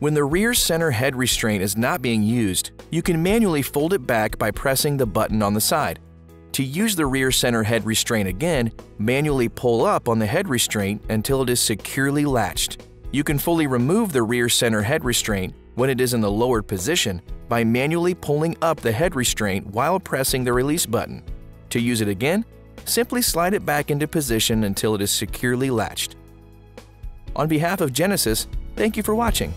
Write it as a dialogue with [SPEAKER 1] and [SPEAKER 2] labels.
[SPEAKER 1] When the rear center head restraint is not being used, you can manually fold it back by pressing the button on the side. To use the rear center head restraint again, manually pull up on the head restraint until it is securely latched. You can fully remove the rear center head restraint when it is in the lowered position by manually pulling up the head restraint while pressing the release button. To use it again, simply slide it back into position until it is securely latched. On behalf of Genesis, thank you for watching.